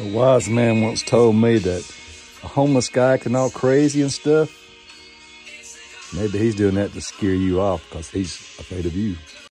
A wise man once told me that a homeless guy can all crazy and stuff, maybe he's doing that to scare you off because he's afraid of you.